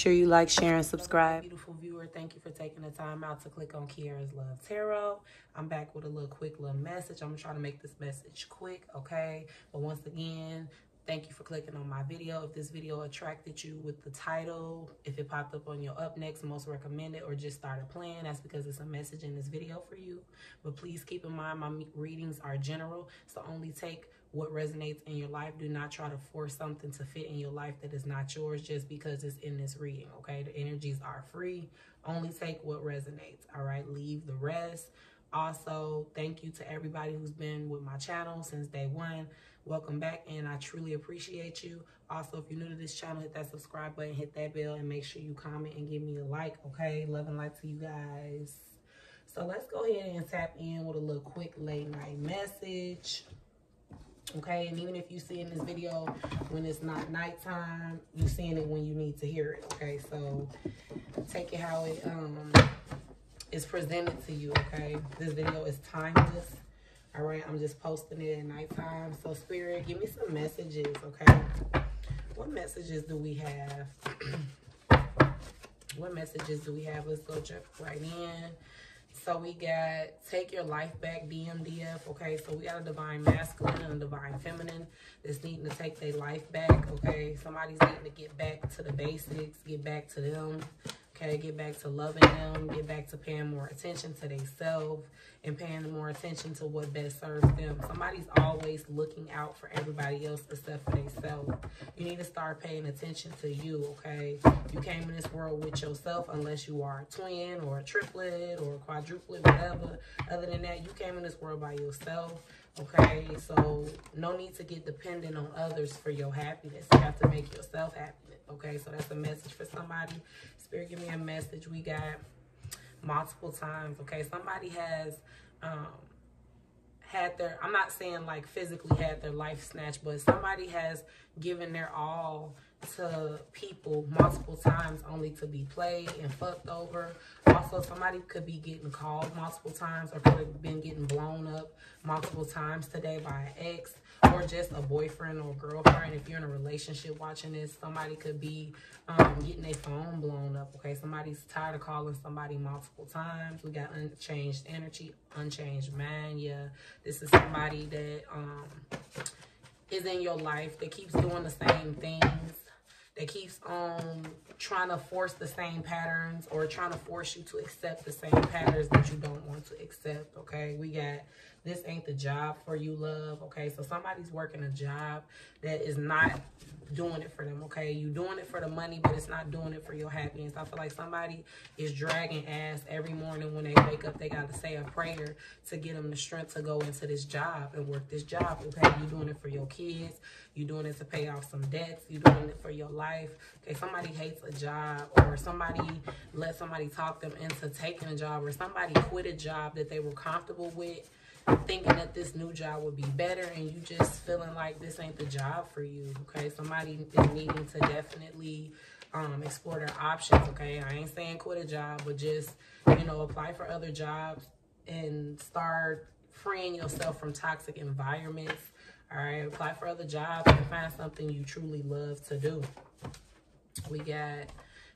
Sure you like, share, and subscribe. Beautiful viewer, thank you for taking the time out to click on Kiarra's Love Tarot. I'm back with a little quick little message. I'm gonna try to make this message quick, okay? But once again, thank you for clicking on my video. If this video attracted you with the title, if it popped up on your up next, most recommended, or just started playing, that's because it's a message in this video for you. But please keep in mind my readings are general, so only take what resonates in your life. Do not try to force something to fit in your life that is not yours just because it's in this reading, okay? The energies are free. Only take what resonates, all right? Leave the rest. Also, thank you to everybody who's been with my channel since day one. Welcome back, and I truly appreciate you. Also, if you're new to this channel, hit that subscribe button, hit that bell, and make sure you comment and give me a like, okay? Love and light to you guys. So let's go ahead and tap in with a little quick late night message okay? And even if you see in this video when it's not nighttime you seeing it when you need to hear it okay? So take it how it um is presented to you okay? This video is timeless all right? I'm just posting it at nighttime. So spirit give me some messages okay? What messages do we have? What messages do we have? Let's go jump right in so we got Take Your Life Back, DMDF. Okay, so we got a divine masculine and a divine feminine that's needing to take their life back. Okay, somebody's needing to get back to the basics, get back to them. Okay, get back to loving them, get back to paying more attention to themselves and paying more attention to what best serves them. Somebody's always looking out for everybody else except for themselves. You need to start paying attention to you, okay? You came in this world with yourself unless you are a twin or a triplet or a quadruplet, whatever. Other than that, you came in this world by yourself. Okay, so no need to get dependent on others for your happiness. You have to make yourself happy. Okay, so that's a message for somebody. Spirit, give me a message. We got multiple times. Okay, somebody has um, had their, I'm not saying like physically had their life snatched, but somebody has given their all to people multiple times only to be played and fucked over. Also, somebody could be getting called multiple times or could have been getting blown up multiple times today by an ex or just a boyfriend or girlfriend. If you're in a relationship watching this, somebody could be um, getting their phone blown up, okay? Somebody's tired of calling somebody multiple times. We got unchanged energy, unchanged mind. Yeah, this is somebody that um, is in your life that keeps doing the same things that keeps on trying to force the same patterns or trying to force you to accept the same patterns that you don't want to accept, okay? We got this ain't the job for you, love, okay? So somebody's working a job that is not doing it for them, okay? You doing it for the money, but it's not doing it for your happiness. I feel like somebody is dragging ass every morning when they wake up. They got to say a prayer to get them the strength to go into this job and work this job, okay? You doing it for your kids. You doing it to pay off some debts. You doing it for your life. Okay, somebody hates a job or somebody let somebody talk them into taking a job or somebody quit a job that they were comfortable with thinking that this new job would be better and you just feeling like this ain't the job for you, okay? Somebody is needing to definitely um, explore their options, okay? I ain't saying quit a job, but just, you know, apply for other jobs and start freeing yourself from toxic environments, all right? Apply for other jobs and find something you truly love to do. We got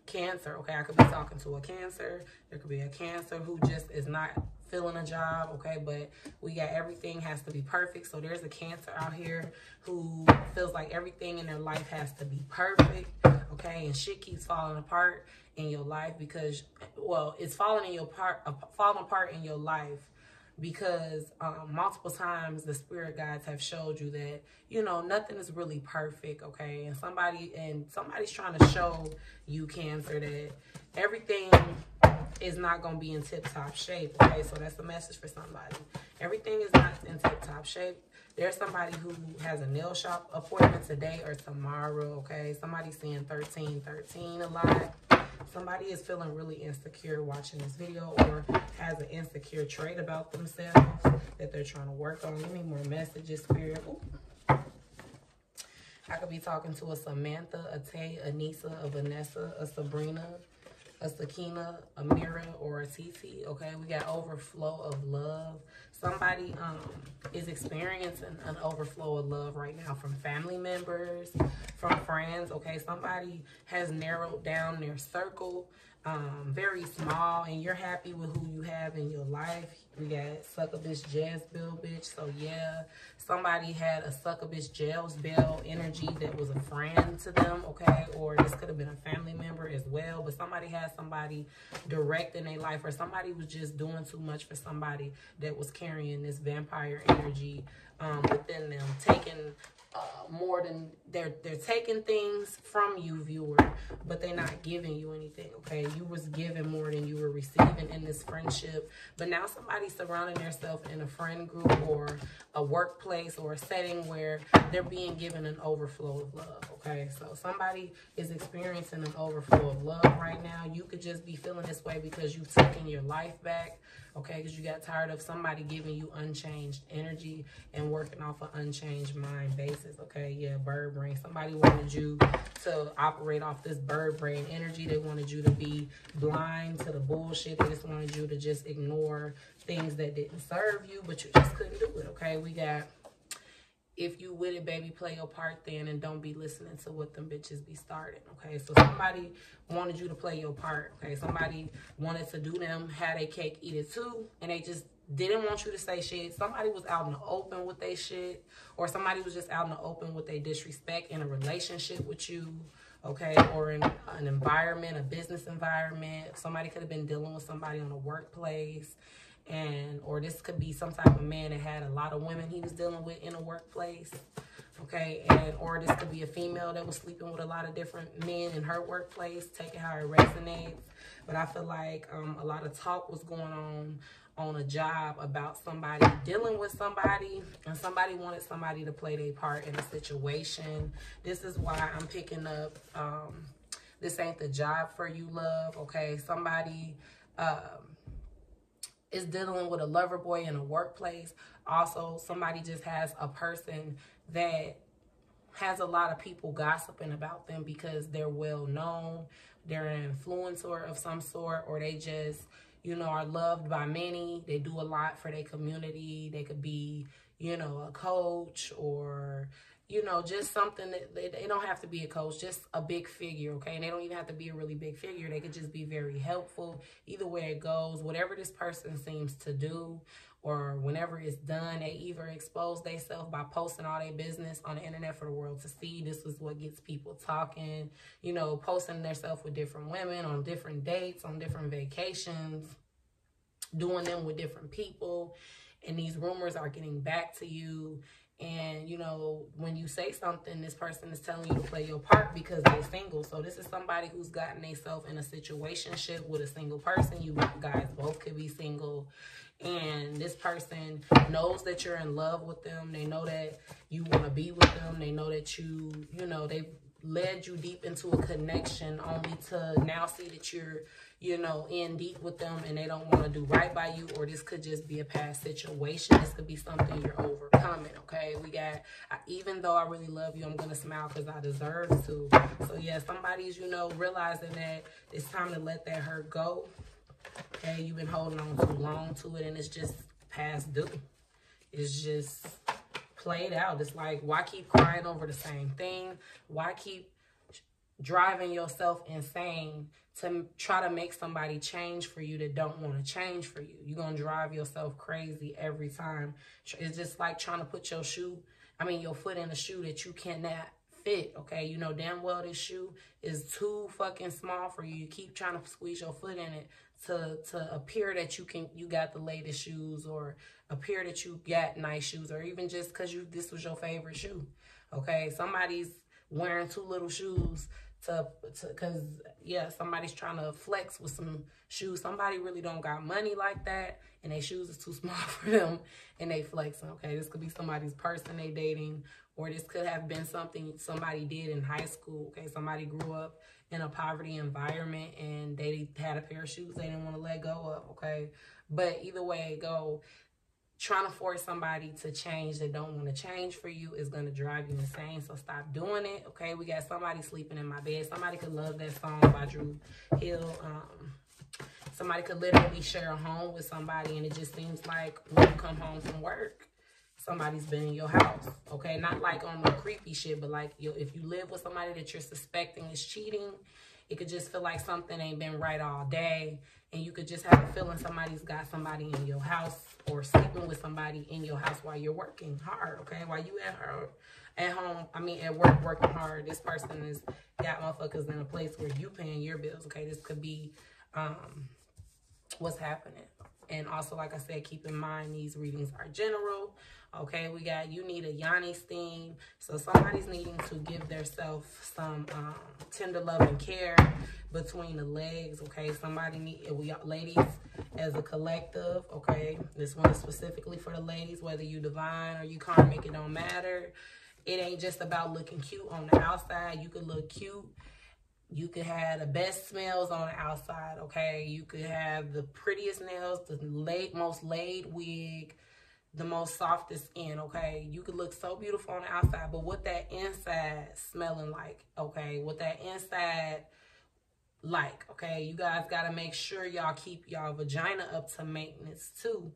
cancer, okay? I could be talking to a cancer. There could be a cancer who just is not filling a job, okay? But we got everything has to be perfect. So there's a cancer out here who feels like everything in their life has to be perfect, okay? And shit keeps falling apart in your life because, well, it's falling in your part, uh, falling apart in your life because um, multiple times the spirit guides have showed you that you know nothing is really perfect okay and somebody and somebody's trying to show you cancer that everything is not going to be in tip-top shape, okay? So that's the message for somebody. Everything is not in tip-top shape. There's somebody who has a nail shop appointment today or tomorrow, okay? Somebody's seeing 1313 a lot. Somebody is feeling really insecure watching this video or has an insecure trait about themselves that they're trying to work on. Give me more messages, Spirit. Ooh. I could be talking to a Samantha, a Tay, a Nisa, a Vanessa, a Sabrina, a Sakina, a Mira, or a TT. Okay, we got overflow of love. Somebody um, is experiencing an overflow of love right now from family members, from friends. Okay, somebody has narrowed down their circle um, very small and you're happy with who you have in your life. We got sucker bitch Jazz Bill bitch. So yeah, somebody had a succubus Jezebel energy that was a friend to them, okay? Or this could have been a family member as well. But somebody had somebody direct in their life or somebody was just doing too much for somebody that was carrying this vampire energy um, within them, taking uh, more than they're they're taking things from you viewer but they're not giving you anything okay? You was giving more than you were receiving in this friendship but now somebody's surrounding themselves in a friend group or a workplace or a setting where they're being given an overflow of love okay? So somebody is experiencing an overflow of love right now. You could just be feeling this way because you've taken your life back okay? Because you got tired of somebody giving you unchanged energy and working off an unchanged mind basis, okay? Yeah, bird brain. Somebody wanted you to operate off this bird brain energy. They wanted you to be blind to the bullshit. They just wanted you to just ignore things that didn't serve you, but you just couldn't do it, okay? We got if you with it, baby, play your part then and don't be listening to what them bitches be starting, okay? So somebody wanted you to play your part, okay? Somebody wanted to do them, had a cake, eat it too, and they just didn't want you to say shit. Somebody was out in the open with their shit, or somebody was just out in the open with their disrespect in a relationship with you, okay? Or in an environment, a business environment. Somebody could have been dealing with somebody on a workplace and or this could be some type of man that had a lot of women he was dealing with in a workplace okay and or this could be a female that was sleeping with a lot of different men in her workplace taking how it resonates but i feel like um, a lot of talk was going on on a job about somebody dealing with somebody and somebody wanted somebody to play their part in a situation this is why i'm picking up um, this ain't the job for you love okay somebody um, is dealing with a lover boy in a workplace. Also, somebody just has a person that has a lot of people gossiping about them because they're well known, they're an influencer of some sort, or they just, you know, are loved by many. They do a lot for their community. They could be, you know, a coach or you know, just something that they, they, don't have to be a coach, just a big figure, okay? And they don't even have to be a really big figure. They could just be very helpful. Either way it goes, whatever this person seems to do or whenever it's done, they either expose themselves by posting all their business on the internet for the world to see. This is what gets people talking, you know, posting themselves with different women on different dates, on different vacations, doing them with different people. And these rumors are getting back to you and you know when you say something this person is telling you to play your part because they're single so this is somebody who's gotten themselves in a situation with a single person you guys both could be single and this person knows that you're in love with them they know that you want to be with them they know that you you know they've led you deep into a connection only to now see that you're you know, in deep with them and they don't want to do right by you, or this could just be a past situation. This could be something you're overcoming, okay? We got, I, even though I really love you, I'm going to smile because I deserve to. So, yeah, somebody's, you know, realizing that it's time to let that hurt go. Okay, you've been holding on too long to it and it's just past due. It's just played out. It's like, why keep crying over the same thing? Why keep driving yourself insane to try to make somebody change for you that don't want to change for you. You're going to drive yourself crazy every time. It's just like trying to put your shoe, I mean, your foot in a shoe that you cannot fit, okay? You know damn well this shoe is too fucking small for you. You keep trying to squeeze your foot in it to to appear that you can you got the latest shoes or appear that you got nice shoes or even just because you this was your favorite shoe. Okay, somebody's wearing two little shoes to because yeah somebody's trying to flex with some shoes. Somebody really don't got money like that and their shoes is too small for them and they flexing okay? This could be somebody's person they dating or this could have been something somebody did in high school okay? Somebody grew up in a poverty environment and they had a pair of shoes they didn't want to let go of okay but either way it go trying to force somebody to change that don't want to change for you is going to drive you insane. So stop doing it. Okay. We got somebody sleeping in my bed. Somebody could love that song by Dru Hill. Um, somebody could literally share a home with somebody and it just seems like when you come home from work, somebody's been in your house. Okay. Not like on the creepy shit, but like if you live with somebody that you're suspecting is cheating, it could just feel like something ain't been right all day. And you could just have a feeling somebody's got somebody in your house or sleeping with somebody in your house while you're working hard, okay? While you at her at home, I mean at work working hard. This person is got motherfuckers in a place where you paying your bills, okay? This could be um what's happening. And also, like I said, keep in mind these readings are general. Okay, we got you need a yoni steam. So somebody's needing to give themselves some um, tender love and care between the legs. Okay, somebody need we ladies as a collective. Okay, this one is specifically for the ladies. Whether you divine or you karmic, it don't matter. It ain't just about looking cute on the outside. You could look cute you could have the best smells on the outside, okay? You could have the prettiest nails, the late, most laid wig, the most softest skin, okay? You could look so beautiful on the outside, but what that inside smelling like, okay? What that inside like, okay? You guys got to make sure y'all keep y'all vagina up to maintenance too,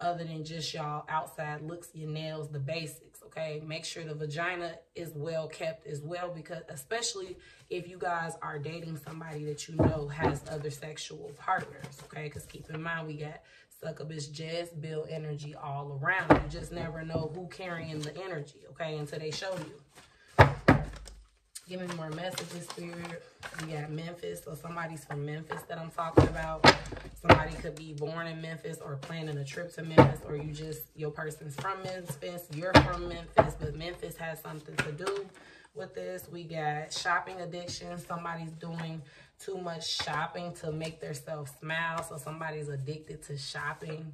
other than just y'all outside looks, your nails, the basics, okay? Make sure the vagina is well kept as well because especially if you guys are dating somebody that you know has other sexual partners, okay? Because keep in mind, we got succubus Jezebel energy all around. You just never know who carrying the energy, okay, until they show you. Give me more messages, Spirit. We got Memphis, so somebody's from Memphis that I'm talking about. Somebody could be born in Memphis or planning a trip to Memphis, or you just, your person's from Memphis, you're from Memphis, but Memphis has something to do with this. We got shopping addiction. Somebody's doing too much shopping to make themselves smile. So somebody's addicted to shopping.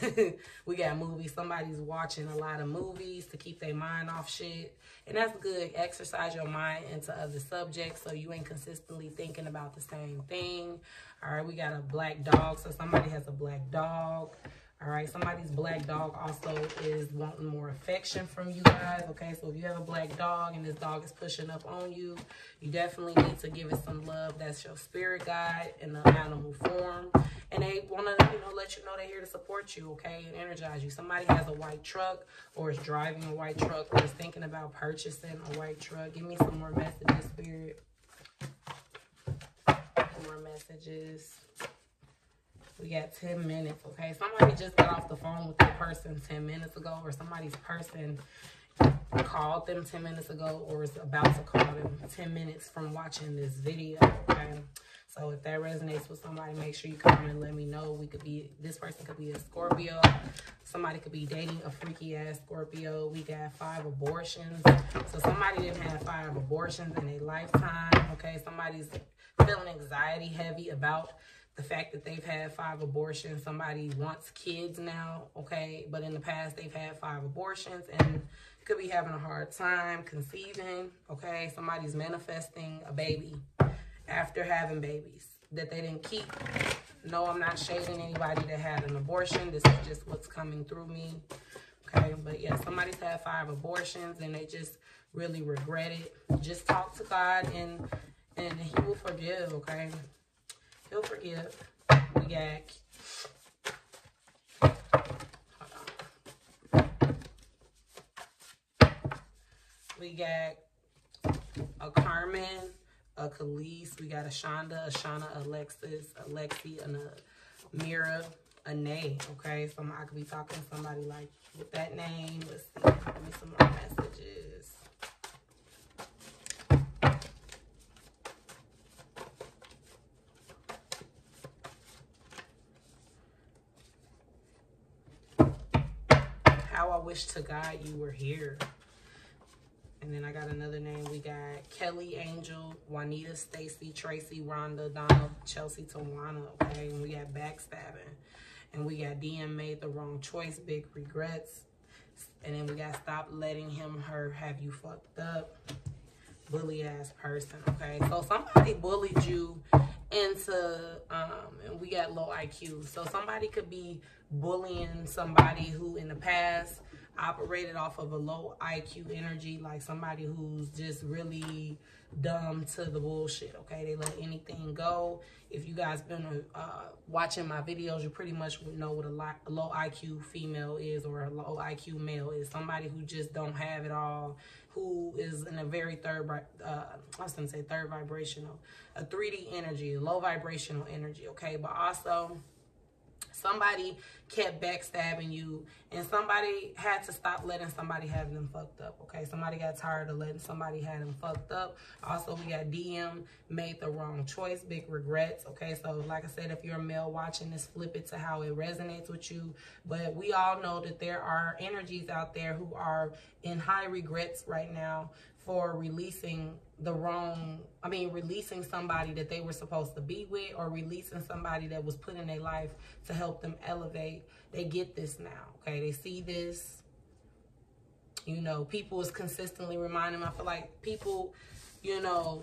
we got movies. Somebody's watching a lot of movies to keep their mind off shit. And that's good. Exercise your mind into other subjects so you ain't consistently thinking about the same thing. All right, we got a black dog. So somebody has a black dog. All right, somebody's black dog also is wanting more affection from you guys. Okay, so if you have a black dog and this dog is pushing up on you, you definitely need to give it some love. That's your spirit guide in the animal form. And they want to, you know, let you know they're here to support you, okay, and energize you. Somebody has a white truck or is driving a white truck or is thinking about purchasing a white truck. Give me some more messages, spirit. More messages. We got 10 minutes, okay? Somebody just got off the phone with the person 10 minutes ago or somebody's person called them 10 minutes ago or is about to call them 10 minutes from watching this video, okay? So if that resonates with somebody, make sure you comment and let me know. We could be, this person could be a Scorpio. Somebody could be dating a freaky ass Scorpio. We got five abortions. So somebody didn't have five abortions in a lifetime, okay? Somebody's feeling anxiety heavy about the fact that they've had five abortions. Somebody wants kids now, okay? But in the past, they've had five abortions and could be having a hard time conceiving, okay? Somebody's manifesting a baby after having babies that they didn't keep. No, I'm not shading anybody that had an abortion. This is just what's coming through me, okay? But yeah, somebody's had five abortions and they just really regret it. Just talk to God and and he will forgive, okay? He'll forgive. We got we got a Carmen, a Khalees, we got a Shonda, a Shauna, Alexis, Alexi, and a Mira, a Nay, okay? So I could be talking to somebody like with that name. Let's see. Give me some more messages. Wish to God you were here. And then I got another name. We got Kelly, Angel, Juanita, Stacy, Tracy, Rhonda, Donna, Chelsea, Tawana, okay? And we got backstabbing. And we got DM made the wrong choice, big regrets. And then we got stop letting him, her have you fucked up. bully ass person, okay? So somebody bullied you into, um, and we got low IQ. So somebody could be bullying somebody who in the past operated off of a low IQ energy, like somebody who's just really dumb to the bullshit, okay? They let anything go. If you guys been uh, watching my videos, you pretty much would know what a, a low IQ female is or a low IQ male is. Somebody who just don't have it all, who is in a very third, uh, I was gonna say third vibrational, a 3D energy, low vibrational energy, okay? But also, somebody kept backstabbing you and somebody had to stop letting somebody have them fucked up okay? Somebody got tired of letting somebody have them fucked up. Also we got dm made the wrong choice big regrets okay? So like i said if you're a male watching this flip it to how it resonates with you. But we all know that there are energies out there who are in high regrets right now for releasing the wrong, I mean, releasing somebody that they were supposed to be with or releasing somebody that was put in their life to help them elevate. They get this now, okay? They see this. You know, people is consistently reminding them. I feel like people, you know,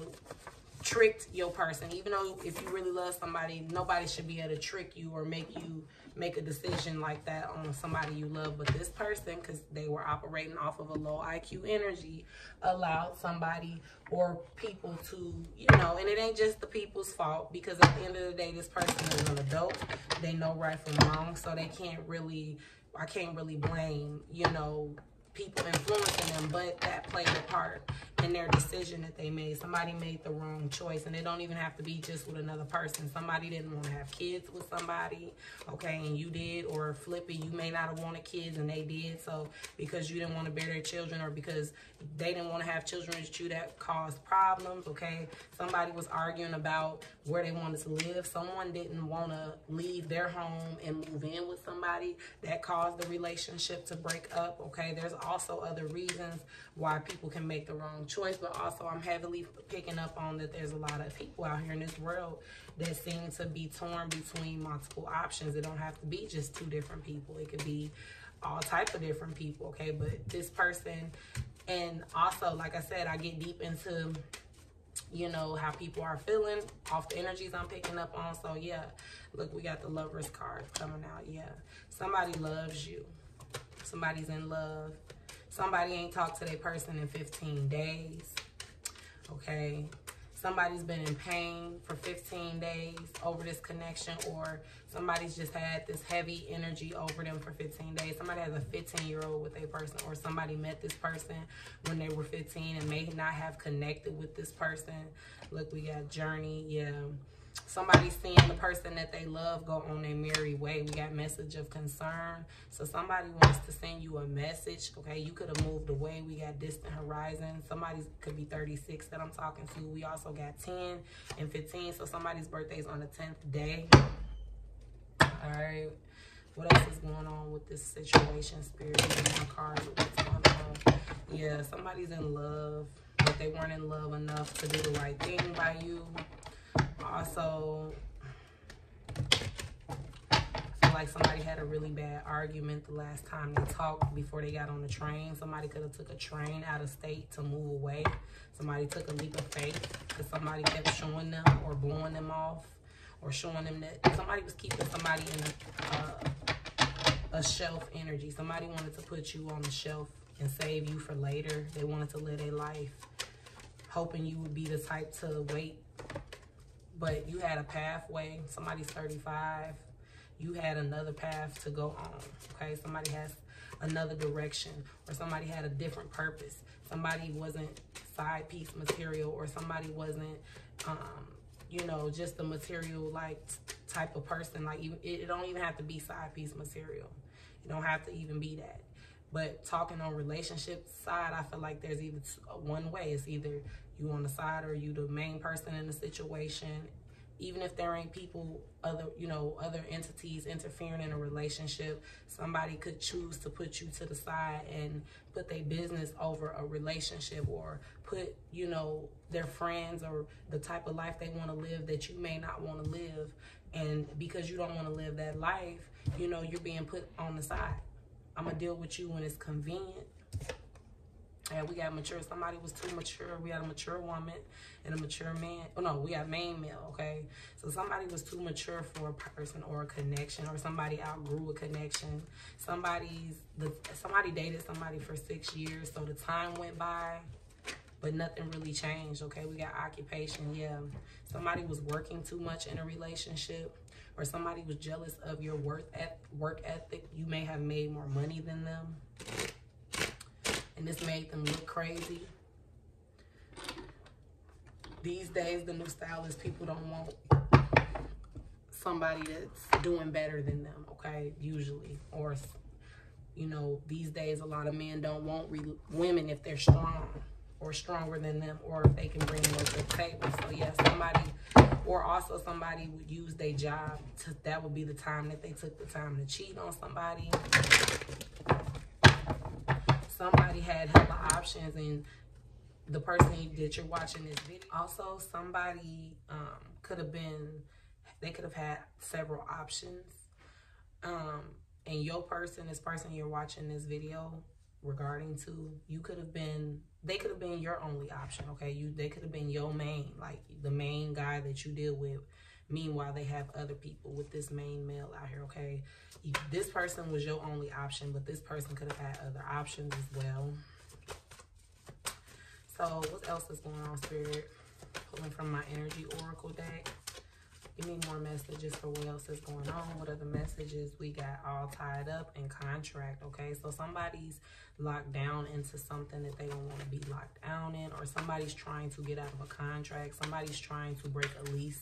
tricked your person. Even though if you really love somebody, nobody should be able to trick you or make you make a decision like that on somebody you love. But this person, because they were operating off of a low IQ energy, allowed somebody or people to, you know, and it ain't just the people's fault because at the end of the day, this person is an adult. They know right from wrong. So they can't really, I can't really blame, you know, people influencing them, but that played a part in their decision that they made. Somebody made the wrong choice, and it don't even have to be just with another person. Somebody didn't want to have kids with somebody, okay, and you did, or flippy, you may not have wanted kids and they did. So because you didn't want to bear their children, or because they didn't want to have children with you, that caused problems, okay. Somebody was arguing about where they wanted to live. Someone didn't want to leave their home and move in with somebody. That caused the relationship to break up, okay. There's also other reasons why people can make the wrong choice, but also I'm heavily picking up on that there's a lot of people out here in this world that seem to be torn between multiple options. It don't have to be just two different people. It could be all type of different people, okay? But this person, and also, like I said, I get deep into you know how people are feeling off the energies i'm picking up on so yeah look we got the lovers card coming out yeah somebody loves you somebody's in love Somebody ain't talked to their person in 15 days. Okay. Somebody's been in pain for 15 days over this connection or somebody's just had this heavy energy over them for 15 days. Somebody has a 15 year old with a person or somebody met this person when they were 15 and may not have connected with this person. Look, we got journey. Yeah somebody seeing the person that they love go on their merry way. We got message of concern. So somebody wants to send you a message. Okay, you could have moved away. We got distant horizon. Somebody could be 36 that I'm talking to. We also got 10 and 15. So somebody's birthday is on the 10th day. All right. What else is going on with this situation, spirit? Cards, what's going on? Yeah, somebody's in love, but they weren't in love enough to do the right thing by you also feel like somebody had a really bad argument the last time they talked before they got on the train. Somebody could have took a train out of state to move away. Somebody took a leap of faith because somebody kept showing them or blowing them off or showing them that somebody was keeping somebody in a, uh, a shelf energy. Somebody wanted to put you on the shelf and save you for later. They wanted to live a life hoping you would be the type to wait but you had a pathway. Somebody's 35. You had another path to go on. Okay, somebody has another direction, or somebody had a different purpose. Somebody wasn't side piece material, or somebody wasn't, um, you know, just the material like type of person. Like it, it don't even have to be side piece material. You don't have to even be that. But talking on relationship side, I feel like there's either one way. It's either you on the side or you the main person in the situation even if there ain't people other you know other entities interfering in a relationship somebody could choose to put you to the side and put their business over a relationship or put you know their friends or the type of life they want to live that you may not want to live. And because you don't want to live that life you know you're being put on the side. I'm gonna deal with you when it's convenient Yeah, we got mature. Somebody was too mature. We had a mature woman and a mature man. Oh no, we got main male. Okay, so somebody was too mature for a person or a connection, or somebody outgrew a connection. Somebody's the somebody dated somebody for six years, so the time went by, but nothing really changed. Okay, we got occupation. Yeah, somebody was working too much in a relationship. Or somebody was jealous of your work work ethic. You may have made more money than them and this made them look crazy. These days, the new style is people don't want somebody that's doing better than them, okay? Usually. Or, you know, these days, a lot of men don't want women if they're strong or stronger than them or if they can bring more to the table. So, yeah, somebody, or also somebody would use their job. To, that would be the time that they took the time to cheat on somebody somebody had hella options and the person that you're watching this video also somebody um, could have been they could have had several options. Um, and your person this person you're watching this video regarding to you could have been they could have been your only option okay? You they could have been your main like the main guy that you deal with Meanwhile, they have other people with this main male out here, okay? This person was your only option, but this person could have had other options as well. So what else is going on, Spirit? Pulling from my Energy Oracle deck. Give me more messages for what else is going on. What are the messages we got all tied up in contract, okay? So somebody's locked down into something that they don't want to be locked down in or somebody's trying to get out of a contract. Somebody's trying to break a lease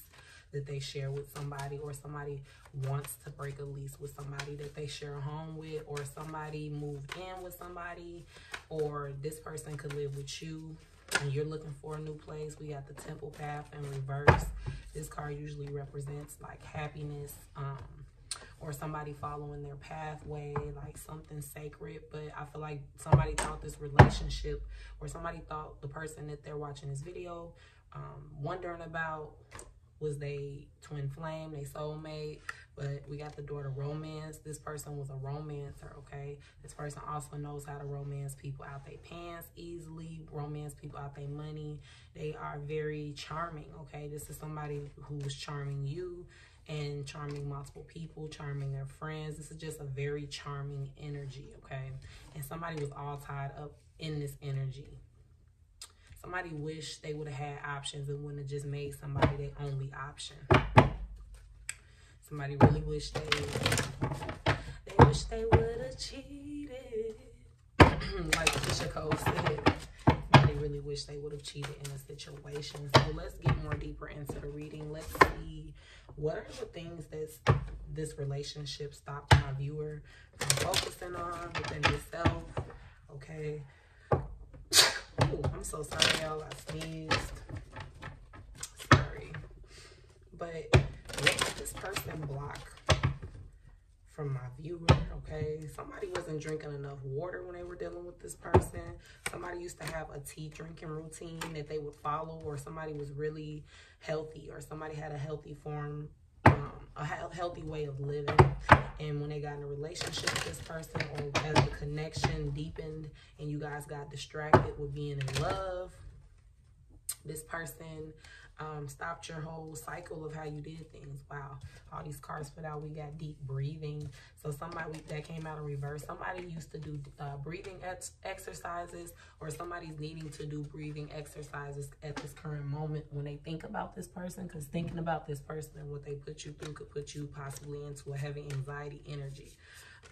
that they share with somebody or somebody wants to break a lease with somebody that they share a home with or somebody moved in with somebody or this person could live with you and you're looking for a new place we got the temple path in reverse this card usually represents like happiness um or somebody following their pathway, like something sacred. But I feel like somebody thought this relationship or somebody thought the person that they're watching this video, um, wondering about was they twin flame, they soulmate, but we got the daughter romance. This person was a romancer, okay? This person also knows how to romance people out their pants easily, romance people out their money. They are very charming, okay? This is somebody who was charming you and charming multiple people, charming their friends. This is just a very charming energy, okay? And somebody was all tied up in this energy, Somebody wish they would have had options and wouldn't have just made somebody their only option. Somebody really wish they they wish they would have cheated. like Keyshia Cole said. They really wish they would have cheated in a situation. So let's get more deeper into the reading. Let's see what are the things that this relationship stopped my viewer from focusing on within yourself. Okay. Ooh, I'm so sorry, y'all. I sneezed. Sorry. But this person block from my viewer, okay? Somebody wasn't drinking enough water when they were dealing with this person. Somebody used to have a tea drinking routine that they would follow or somebody was really healthy or somebody had a healthy form a healthy way of living. And when they got in a relationship with this person or as the connection deepened and you guys got distracted with being in love, this person um, stopped your whole cycle of how you did things. Wow, all these cards put out. We got deep breathing. So somebody that came out in reverse. Somebody used to do uh, breathing ex exercises, or somebody's needing to do breathing exercises at this current moment when they think about this person. Because thinking about this person and what they put you through could put you possibly into a heavy anxiety energy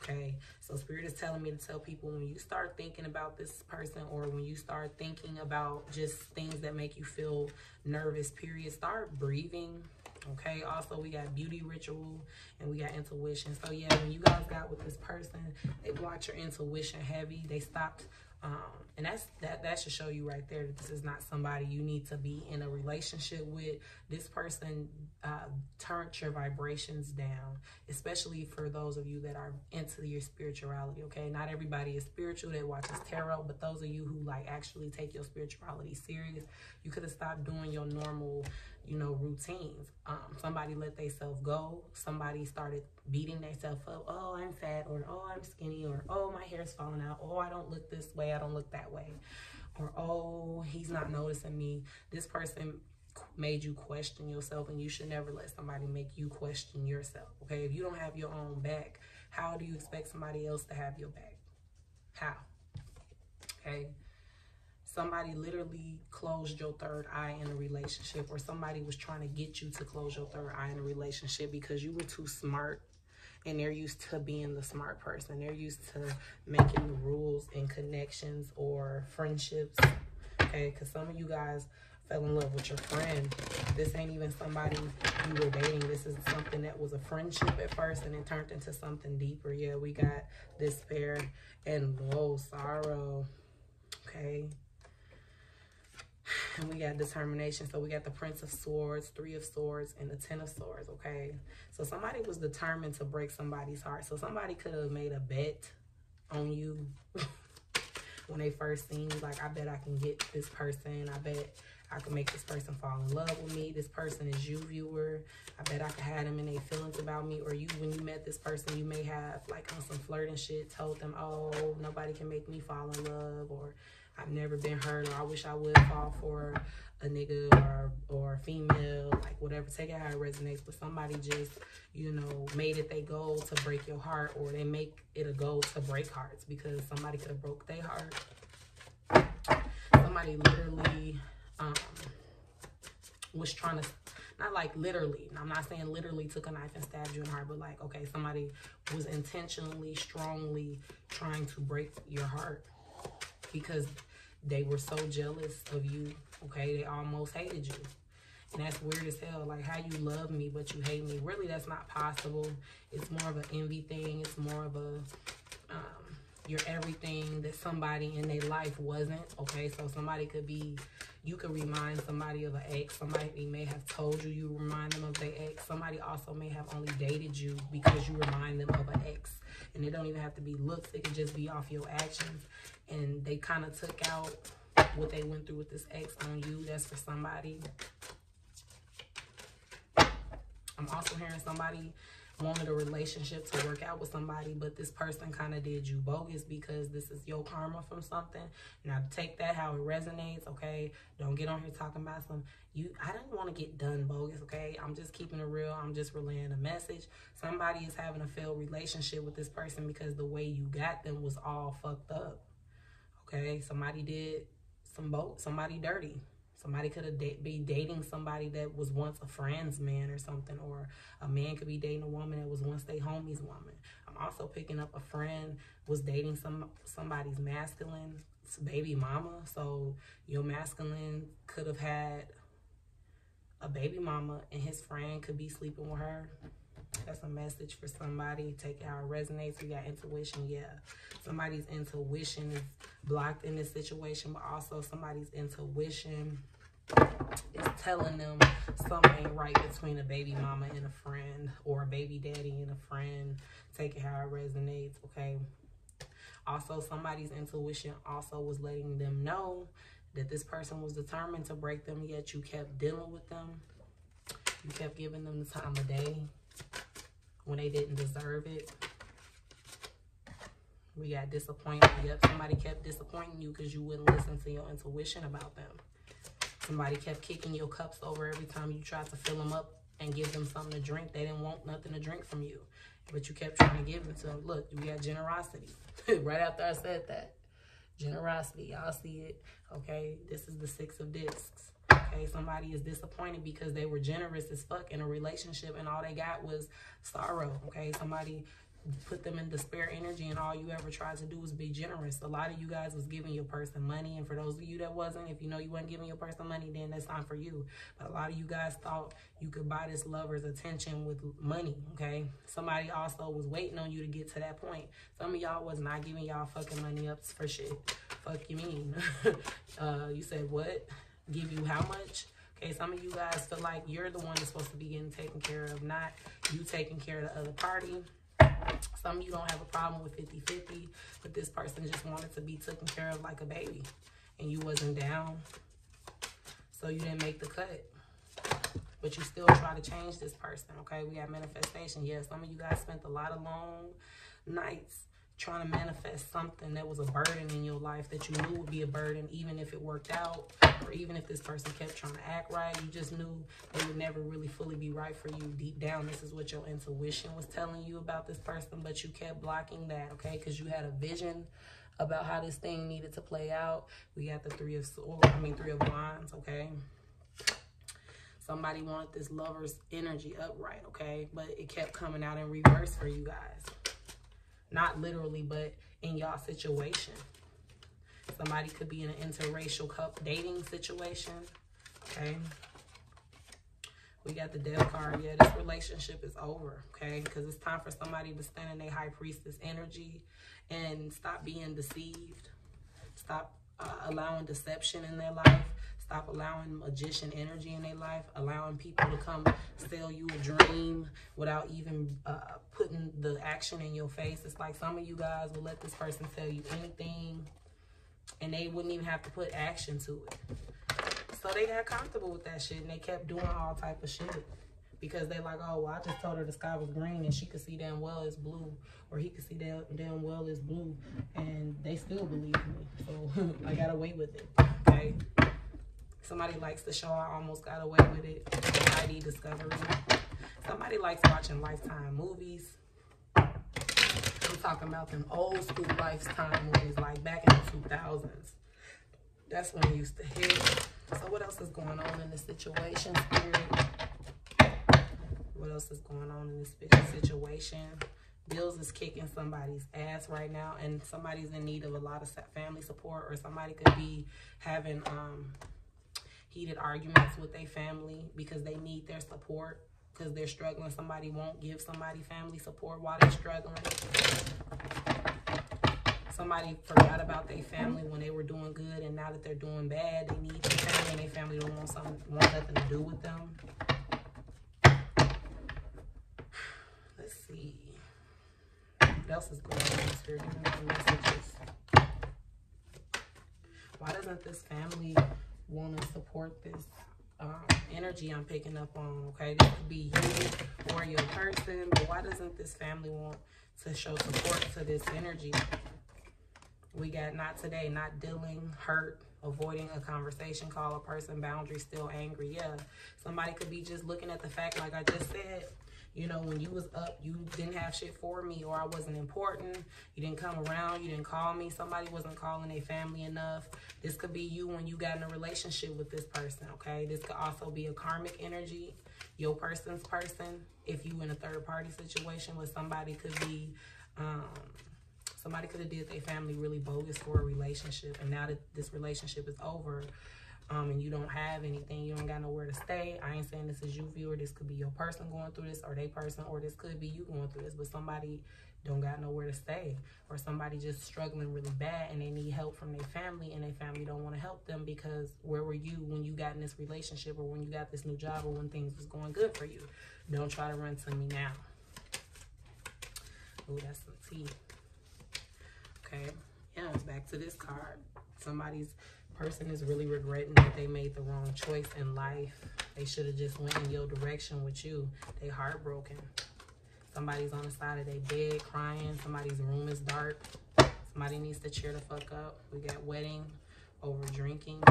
okay so spirit is telling me to tell people when you start thinking about this person or when you start thinking about just things that make you feel nervous period start breathing okay? Also we got beauty ritual and we got intuition. So yeah when you guys got with this person they blocked your intuition heavy. They stopped um, and that's that that should show you right there that this is not somebody you need to be in a relationship with. This person uh, turned your vibrations down, especially for those of you that are into your spirituality. Okay, not everybody is spiritual that watches tarot, but those of you who like actually take your spirituality serious, you could have stopped doing your normal you know, routines. Um, somebody let themselves go. Somebody started beating themselves up. Oh, I'm fat, or oh, I'm skinny, or oh, my hair's falling out. Oh, I don't look this way. I don't look that way. Or oh, he's not noticing me. This person made you question yourself, and you should never let somebody make you question yourself. Okay, if you don't have your own back, how do you expect somebody else to have your back? How? Okay somebody literally closed your third eye in a relationship or somebody was trying to get you to close your third eye in a relationship because you were too smart and they're used to being the smart person. They're used to making the rules and connections or friendships. Okay, because some of you guys fell in love with your friend. This ain't even somebody you were dating. This is something that was a friendship at first and it turned into something deeper. Yeah, we got despair and low sorrow. Okay. And we got determination. So we got the Prince of Swords, Three of Swords, and the Ten of Swords, okay? So somebody was determined to break somebody's heart. So somebody could have made a bet on you when they first seen you. Like, I bet I can get this person. I bet I can make this person fall in love with me. This person is you, viewer. I bet I could have them in their feelings about me. Or you, when you met this person, you may have, like, on some flirting shit, told them, oh, nobody can make me fall in love. Or I've never been hurt or I wish I would fall for a nigga or or a female, like whatever, take it how it resonates. But somebody just, you know, made it their goal to break your heart or they make it a goal to break hearts because somebody could have broke their heart. Somebody literally um was trying to not like literally i'm not saying literally took a knife and stabbed you in the heart but like okay somebody was intentionally strongly trying to break your heart because they were so jealous of you, okay? They almost hated you. And that's weird as hell. Like, how you love me, but you hate me. Really, that's not possible. It's more of an envy thing. It's more of a, um, you're everything that somebody in their life wasn't, okay? So somebody could be, you could remind somebody of an ex. Somebody may have told you you remind them of their ex. Somebody also may have only dated you because you remind them of an ex. And it don't even have to be looks. It could just be off your actions and they kind of took out what they went through with this ex on you. That's for somebody. I'm also hearing somebody wanted a relationship to work out with somebody, but this person kind of did you bogus because this is your karma from something. Now take that how it resonates, okay? Don't get on here talking about some you I didn't want to get done bogus, okay? I'm just keeping it real. I'm just relaying a message. Somebody is having a failed relationship with this person because the way you got them was all fucked up. Okay, somebody did some boat, somebody dirty. Somebody could have da- be dating somebody that was once a friend's man or something, or a man could be dating a woman that was once their homie's woman. I'm also picking up a friend was dating some somebody's masculine baby mama. So your masculine could have had a baby mama, and his friend could be sleeping with her. That's a message for somebody. Take how it resonates. We got intuition. Yeah. Somebody's intuition is blocked in this situation, but also somebody's intuition is telling them something ain't right between a baby mama and a friend or a baby daddy and a friend. Take it how it resonates, okay? Also, somebody's intuition also was letting them know that this person was determined to break them, yet you kept dealing with them. You kept giving them the time of day when they didn't deserve it. We got disappointed. Yep, somebody kept disappointing you because you wouldn't listen to your intuition about them. Somebody kept kicking your cups over every time you tried to fill them up and give them something to drink. They didn't want nothing to drink from you. But you kept trying to give it to them. Look, we got generosity. right after I said that. Generosity. Y'all see it. Okay. This is the six of discs. Okay, somebody is disappointed because they were generous as fuck in a relationship and all they got was sorrow. Okay, somebody put them in despair energy and all you ever tried to do was be generous. A lot of you guys was giving your person money and for those of you that wasn't, if you know you weren't giving your person money, then that's not for you. But a lot of you guys thought you could buy this lover's attention with money, okay? Somebody also was waiting on you to get to that point. Some of y'all was not giving y'all fucking money up for shit. Fuck you mean? uh, you said what? Give you how much. Okay, some of you guys feel like you're the one that's supposed to be getting taken care of, not you taking care of the other party. Some of you don't have a problem with 50-50, but this person just wanted to be taken care of like a baby. And you wasn't down, so you didn't make the cut. but you still try to change this person, okay? We got manifestation. Yes, some of you guys spent a lot of long nights trying to manifest something that was a burden in your life that you knew would be a burden, even if it worked out, or even if this person kept trying to act right, you just knew they would never really fully be right for you. Deep down, this is what your intuition was telling you about this person, but you kept blocking that, okay? Because you had a vision about how this thing needed to play out. We got the three of swords, I mean three of wands, okay? Somebody wanted this lover's energy upright, okay? But it kept coming out in reverse for you guys. Not literally, but in y'all situation. Somebody could be in an interracial cup dating situation. Okay. We got the death card. Yeah, this relationship is over. Okay. Because it's time for somebody to stand in their high priestess energy and stop being deceived. Stop uh, allowing deception in their life. Stop allowing magician energy in their life, allowing people to come sell you a dream without even uh, putting the action in your face. It's like some of you guys will let this person tell you anything and they wouldn't even have to put action to it. So they got comfortable with that shit and they kept doing all type of shit because they like, oh, well, I just told her the sky was green and she could see damn well it's blue, or he could see damn, damn well it's blue, and they still believe me. So I gotta wait with it, okay? Somebody likes the show I Almost Got Away With It, ID Discovery. Somebody likes watching Lifetime movies. I'm talking about them old school Lifetime movies, like back in the 2000s. That's when it used to hit. So what else is going on in the situation, Spirit? What else is going on in this situation? Bills is kicking somebody's ass right now, and somebody's in need of a lot of family support, or somebody could be having um, heated arguments with their family because they need their support because they're struggling. Somebody won't give somebody family support while they're struggling. Somebody forgot about their family when they were doing good, and now that they're doing bad, they need their family, and their family don't want something, want nothing to do with them. Let's see. What else is going on here? Give me messages. Why doesn't this family want to support this um, energy I'm picking up on, okay? This could be you or your person, but why doesn't this family want to show support to this energy? We got not today, not dealing, hurt, avoiding a conversation, call a person, boundary, still angry. Yeah, somebody could be just looking at the fact, like I just said, you know, when you was up, you didn't have shit for me or I wasn't important. You didn't come around. You didn't call me. Somebody wasn't calling their family enough. This could be you when you got in a relationship with this person, okay? This could also be a karmic energy, your person's person. If you in a third party situation with somebody could be, um, somebody could have did their family really bogus for a relationship. And now that this relationship is over, um, and you don't have anything, you don't got nowhere to stay. I ain't saying this is you, viewer. This could be your person going through this, or they person, or this could be you going through this. But somebody don't got nowhere to stay, or somebody just struggling really bad, and they need help from their family, and their family don't want to help them because where were you when you got in this relationship, or when you got this new job, or when things was going good for you? Don't try to run to me now. Oh, that's some tea. Okay, yeah, back to this card. Somebody's person is really regretting that they made the wrong choice in life. They should have just went in your direction with you. They heartbroken. Somebody's on the side of their bed crying. Somebody's room is dark. Somebody needs to cheer the fuck up. We got wedding over drinking.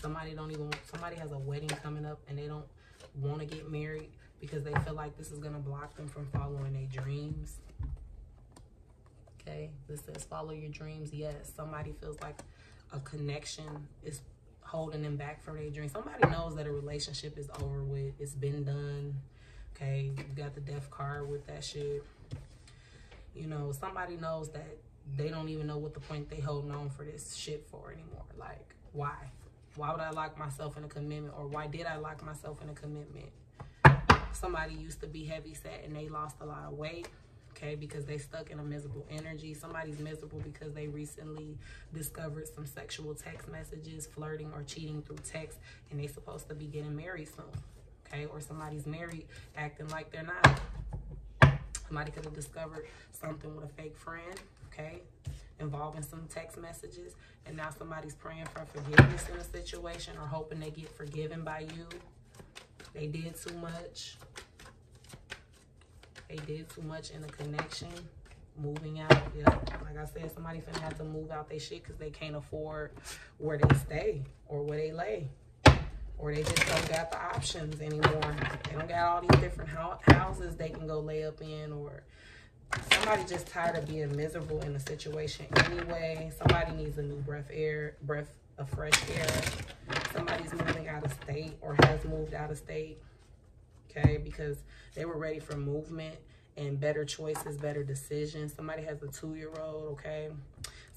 Somebody don't even, somebody has a wedding coming up and they don't want to get married because they feel like this is going to block them from following their dreams. Okay, this says follow your dreams. Yes, somebody feels like a connection is holding them back from their dream. Somebody knows that a relationship is over with. It's been done. Okay, you got the death card with that shit. You know, somebody knows that they don't even know what the point they holding on for this shit for anymore. Like, why? Why would I lock myself in a commitment? Or why did I lock myself in a commitment? Somebody used to be heavy set and they lost a lot of weight okay? Because they stuck in a miserable energy. Somebody's miserable because they recently discovered some sexual text messages, flirting or cheating through text, and they supposed to be getting married soon, okay? Or somebody's married acting like they're not. Somebody could have discovered something with a fake friend, okay? Involving some text messages, and now somebody's praying for forgiveness in a situation or hoping they get forgiven by you. They did too much. They did too much in the connection. Moving out, yeah. Like I said, somebody finna have to move out their shit because they can't afford where they stay or where they lay. Or they just don't got the options anymore. They don't got all these different houses they can go lay up in or somebody just tired of being miserable in a situation anyway. Somebody needs a new breath air, breath of fresh air. Somebody's moving out of state or has moved out of state. Okay, because they were ready for movement and better choices, better decisions. Somebody has a two-year-old, okay?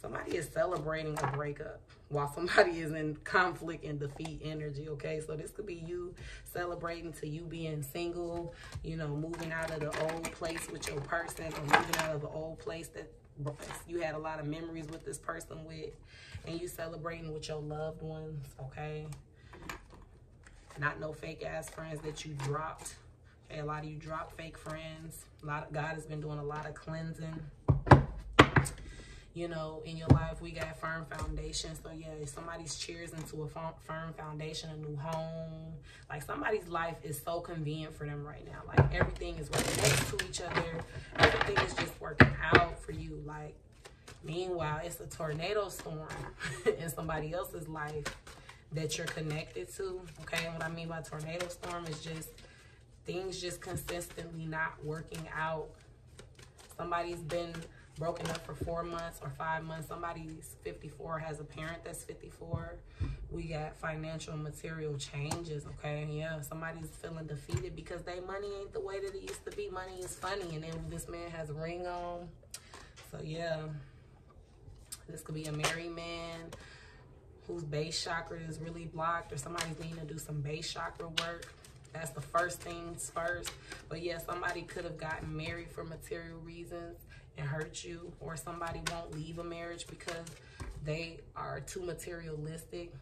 Somebody is celebrating a breakup while somebody is in conflict and defeat energy, okay? So this could be you celebrating to you being single, you know, moving out of the old place with your person or moving out of the old place that you had a lot of memories with this person with and you celebrating with your loved ones, okay? Not no fake ass friends that you dropped. Okay, a lot of you dropped fake friends. A lot of God has been doing a lot of cleansing you know, in your life. We got firm foundation. So yeah, somebody's cheers into a firm foundation, a new home. Like somebody's life is so convenient for them right now. Like everything is right next to each other. Everything is just working out for you. Like meanwhile, it's a tornado storm in somebody else's life that you're connected to. Okay, what I mean by tornado storm is just things just consistently not working out. Somebody's been broken up for four months or five months. Somebody's 54, has a parent that's 54. We got financial material changes, okay? Yeah, somebody's feeling defeated because their money ain't the way that it used to be. Money is funny, and then this man has a ring on. So, yeah, this could be a married man whose base chakra is really blocked or somebody's needing to do some base chakra work. That's the first things first. But yeah, somebody could have gotten married for material reasons and hurt you or somebody won't leave a marriage because they are too materialistic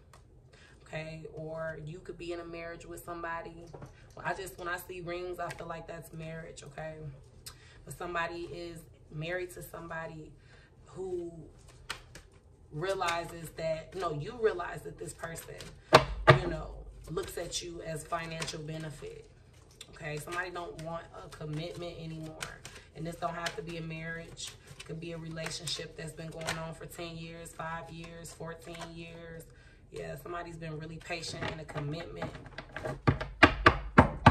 okay or you could be in a marriage with somebody i just when i see rings i feel like that's marriage okay but somebody is married to somebody who realizes that no you realize that this person you know looks at you as financial benefit okay somebody don't want a commitment anymore and this don't have to be a marriage. It could be a relationship that's been going on for 10 years, 5 years, 14 years. Yeah, somebody's been really patient in a commitment.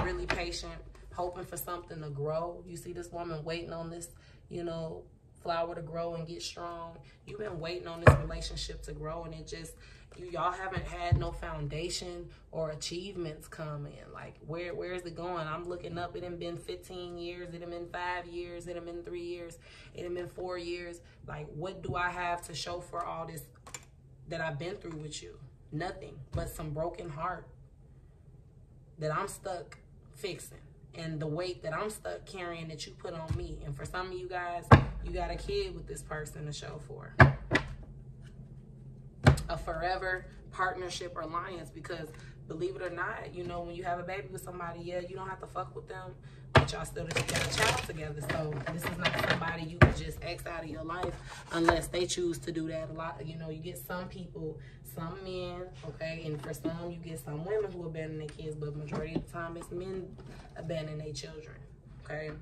Really patient, hoping for something to grow. You see this woman waiting on this, you know, flower to grow and get strong. You've been waiting on this relationship to grow and it just you y'all haven't had no foundation or achievements come in. Like where where is it going? I'm looking up. It had been 15 years. It had been five years. It had been three years. It had been four years. Like what do I have to show for all this that I've been through with you? Nothing but some broken heart that I'm stuck fixing and the weight that I'm stuck carrying that you put on me. And for some of you guys, you got a kid with this person to show for a forever partnership or alliance because believe it or not, you know, when you have a baby with somebody, yeah, you don't have to fuck with them, but y'all still got a child together. So this is not somebody you can just X out of your life unless they choose to do that a lot. You know, you get some people, some men, okay, and for some you get some women who abandon their kids, but majority of the time it's men abandon their children, okay?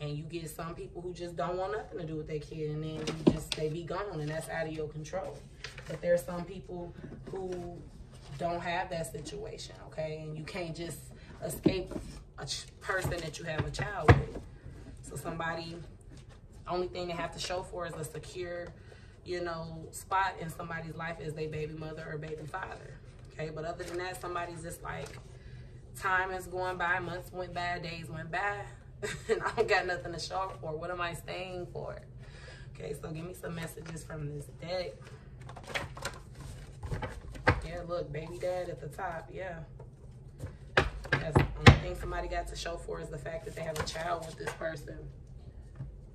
and you get some people who just don't want nothing to do with their kid and then you just they be gone and that's out of your control but there's some people who don't have that situation okay and you can't just escape a person that you have a child with so somebody only thing they have to show for is a secure you know spot in somebody's life as their baby mother or baby father okay but other than that somebody's just like time is going by months went by days went by and I don't got nothing to show for. What am I staying for? Okay, so give me some messages from this deck. Look, baby dad at the top. Yeah. That's the only thing somebody got to show for is the fact that they have a child with this person.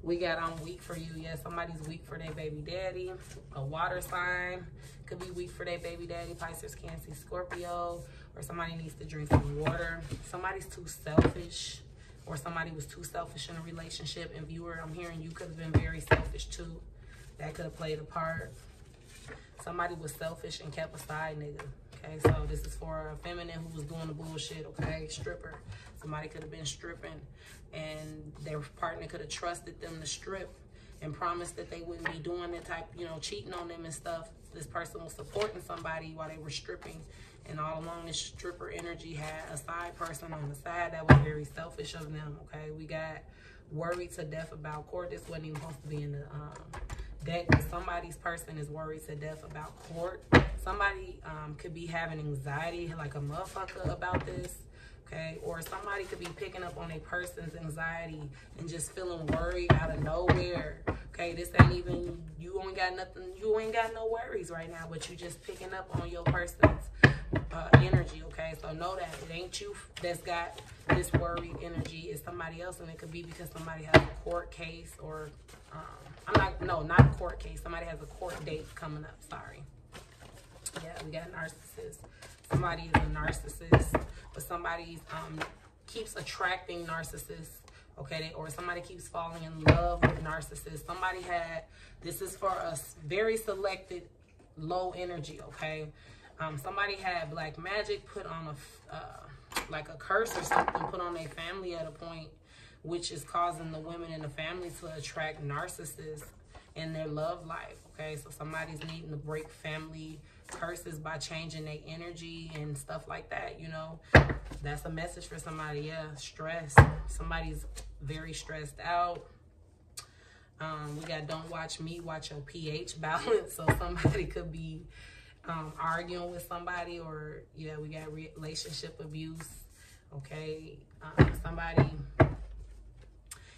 We got I'm weak for you. Yeah, somebody's weak for their baby daddy. A water sign could be weak for their baby daddy. Pisces, Cancer, Scorpio. Or somebody needs to drink some water. Somebody's too selfish or somebody was too selfish in a relationship and viewer i'm hearing you could have been very selfish too that could have played a part somebody was selfish and kept a side nigga Okay, so this is for a feminine who was doing the bullshit, okay? Stripper. Somebody could have been stripping and their partner could have trusted them to strip and promised that they wouldn't be doing that type, you know, cheating on them and stuff. This person was supporting somebody while they were stripping. And all along, this stripper energy had a side person on the side that was very selfish of them, okay? We got worried to death about court. This wasn't even supposed to be in the um, deck. Somebody's person is worried to death about court. Somebody um, could be having anxiety like a motherfucker about this okay? Or somebody could be picking up on a person's anxiety and just feeling worried out of nowhere, okay? This ain't even, you ain't got nothing, you ain't got no worries right now, but you just picking up on your person's uh, energy, okay? So know that it ain't you that's got this worried energy. It's somebody else, and it could be because somebody has a court case or, um, I'm not, no, not a court case. Somebody has a court date coming up, sorry. Yeah, we got narcissist. Somebody is a narcissist but somebody um, keeps attracting narcissists, okay, or somebody keeps falling in love with narcissists. Somebody had, this is for a very selected low energy, okay? Um, somebody had black magic put on a, uh, like a curse or something put on a family at a point, which is causing the women in the family to attract narcissists in their love life, okay? So somebody's needing to break family curses by changing their energy and stuff like that, you know. That's a message for somebody, yeah, stress. Somebody's very stressed out. Um, we got don't watch me, watch your pH balance. So somebody could be um, arguing with somebody or, yeah, we got relationship abuse, okay. Um, somebody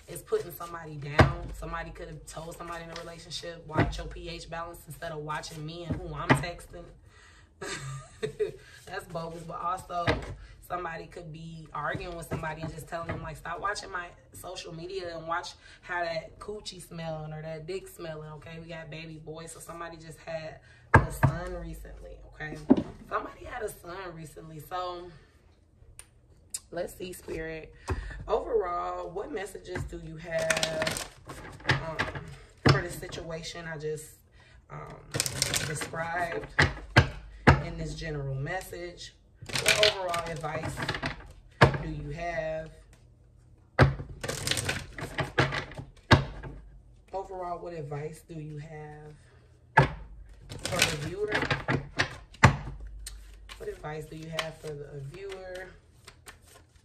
is putting somebody down. Somebody could have told somebody in a relationship, watch your pH balance instead of watching me and who I'm texting. That's bogus. But also, somebody could be arguing with somebody and just telling them, like, stop watching my social media and watch how that coochie smelling or that dick smelling, okay? We got baby boys. So somebody just had a son recently, okay? Somebody had a son recently. So let's see, Spirit overall, what messages do you have um, for the situation I just um, described in this general message? What overall advice do you have? Overall, what advice do you have for the viewer? What advice do you have for the viewer?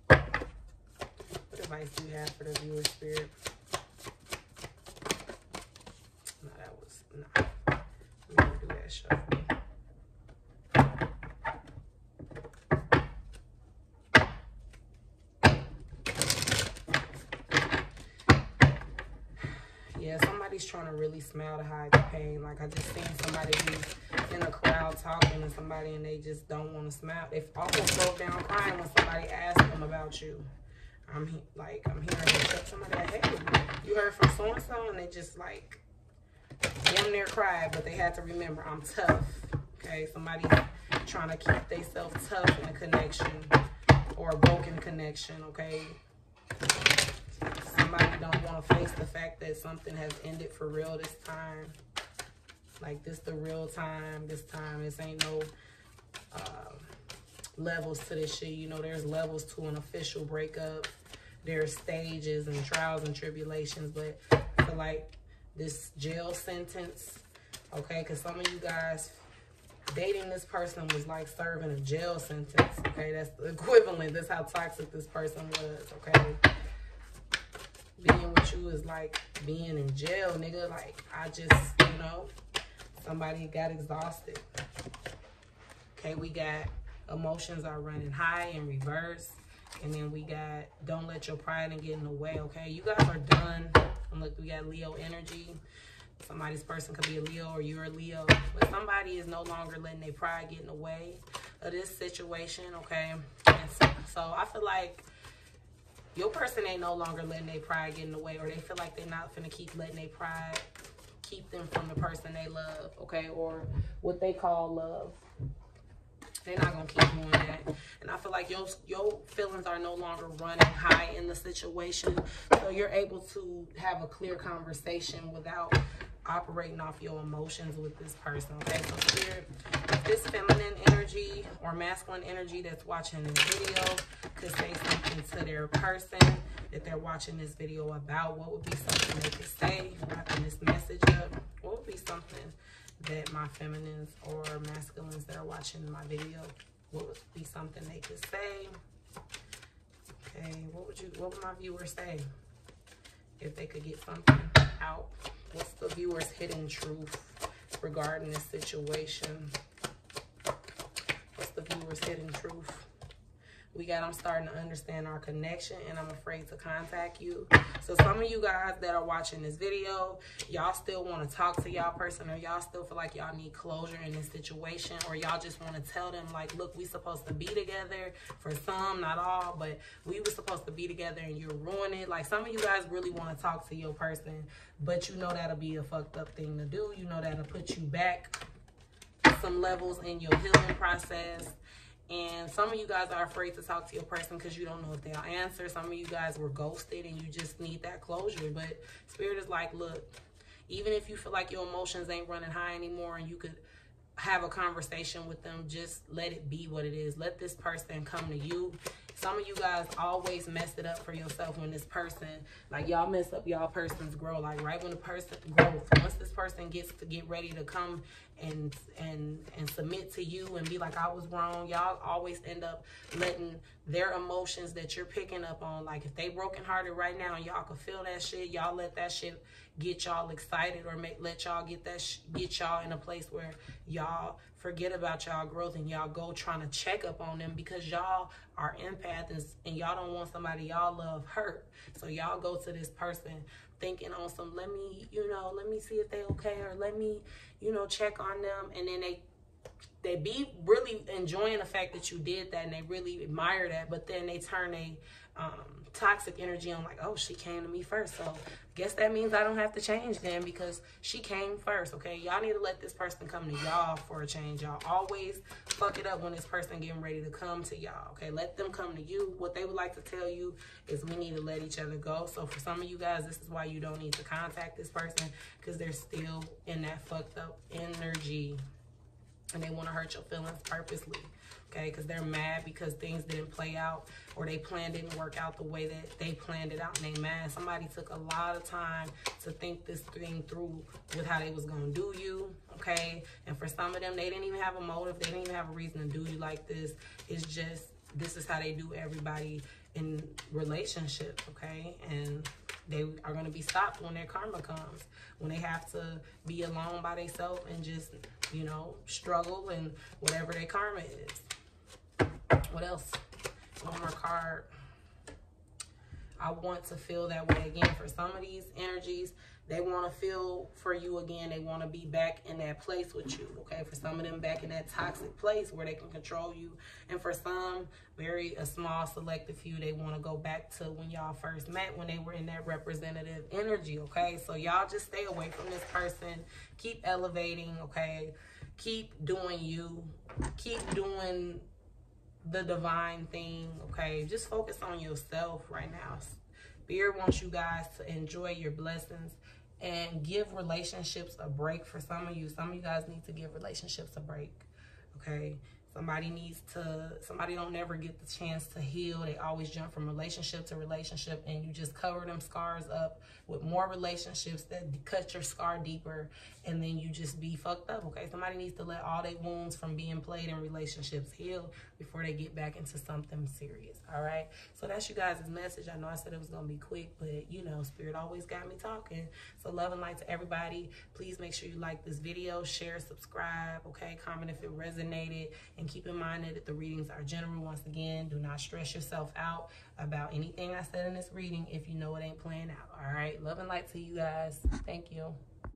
What advice do you have for the viewer spirit? No, that was not. I'm gonna do that shuffle. Yeah, somebody's trying to really smile to hide the pain. Like I just seen somebody who's in a crowd talking to somebody and they just don't want to smile. They almost broke down crying when somebody asked them about you. I'm he like I'm hearing somebody like, hey, you heard from so and so, and they just like damn near cried, but they had to remember I'm tough. Okay, somebody trying to keep themselves tough in a connection or a broken connection. Okay, don't want to face the fact that something has ended for real this time. Like this, the real time. This time, this ain't no. Uh, levels to this shit. You know, there's levels to an official breakup. There's stages and trials and tribulations. But for like this jail sentence, okay, because some of you guys dating this person was like serving a jail sentence. Okay, that's the equivalent. That's how toxic this person was. Okay, being with you is like being in jail, nigga. Like I just, you know, somebody got exhausted. Okay, we got emotions are running high in reverse. And then we got don't let your pride and get in the way, okay? You guys are done. And look, we got Leo energy. Somebody's person could be a Leo or you're a Leo. But somebody is no longer letting their pride get in the way of this situation, okay? And so, so I feel like your person ain't no longer letting their pride get in the way or they feel like they're not gonna keep letting their pride keep them from the person they love, okay? Or what they call love. They're not gonna keep doing that. And I feel like your your feelings are no longer running high in the situation. So you're able to have a clear conversation without operating off your emotions with this person. Okay, so spirit, this feminine energy or masculine energy that's watching this video could say something to their person that they're watching this video about. What would be something they could say, wrapping this message up? What would be something that my feminines or masculines that are watching my video, what would be something they could say? Okay, what would you, what would my viewers say if they could get something out? What's the viewer's hidden truth regarding this situation? What's the viewer's hidden truth? We got i'm starting to understand our connection and i'm afraid to contact you. So some of you guys that are watching this video y'all still want to talk to y'all person or y'all still feel like y'all need closure in this situation or y'all just want to tell them like look we supposed to be together for some not all but we were supposed to be together and you're ruining it. Like some of you guys really want to talk to your person but you know that'll be a fucked up thing to do. You know that'll put you back some levels in your healing process and some of you guys are afraid to talk to your person because you don't know if they'll answer. Some of you guys were ghosted and you just need that closure. But Spirit is like, look, even if you feel like your emotions ain't running high anymore and you could have a conversation with them, just let it be what it is. Let this person come to you some of you guys always mess it up for yourself when this person, like y'all mess up y'all person's grow. Like right when the person grows, once this person gets to get ready to come and and and submit to you and be like I was wrong, y'all always end up letting their emotions that you're picking up on. Like if they brokenhearted right now y'all can feel that shit, y'all let that shit get y'all excited or make let y'all get that get y'all in a place where y'all forget about y'all growth and y'all go trying to check up on them because y'all are empath and, and y'all don't want somebody y'all love hurt. So y'all go to this person thinking on some, let me, you know, let me see if they okay or let me, you know, check on them. And then they they be really enjoying the fact that you did that and they really admire that, but then they turn a um, toxic energy on like, oh, she came to me first. So guess that means I don't have to change then because she came first, okay? Y'all need to let this person come to y'all for a change. Y'all always fuck it up when this person getting ready to come to y'all, okay? Let them come to you. What they would like to tell you is we need to let each other go. So for some of you guys, this is why you don't need to contact this person because they're still in that fucked up energy and they want to hurt your feelings purposely okay? Because they're mad because things didn't play out or they plan didn't work out the way that they planned it out and they mad. Somebody took a lot of time to think this thing through with how they was to do you, okay? And for some of them, they didn't even have a motive. They didn't even have a reason to do you like this. It's just, this is how they do everybody in relationships, okay? And they are going to be stopped when their karma comes, when they have to be alone by themselves and just, you know, struggle and whatever their karma is. What else? One more card. I want to feel that way again for some of these energies. They want to feel for you again. They want to be back in that place with you, okay? For some of them, back in that toxic place where they can control you. And for some, very a small selective few, they want to go back to when y'all first met, when they were in that representative energy, okay? So y'all just stay away from this person. Keep elevating, okay? Keep doing you. Keep doing the divine thing, okay? Just focus on yourself right now. Spirit wants you guys to enjoy your blessings and give relationships a break for some of you. Some of you guys need to give relationships a break, okay? Somebody needs to, somebody don't never get the chance to heal. They always jump from relationship to relationship and you just cover them scars up with more relationships that cut your scar deeper and then you just be fucked up, okay? Somebody needs to let all their wounds from being played in relationships heal before they get back into something serious, all right? So that's you guys' message. I know I said it was going to be quick, but you know, Spirit always got me talking. So love and light to everybody. Please make sure you like this video, share, subscribe, okay? Comment if it resonated, and keep in mind that the readings are general. Once again, do not stress yourself out about anything I said in this reading if you know it ain't playing out, all right? Love and light to you guys. Thank you.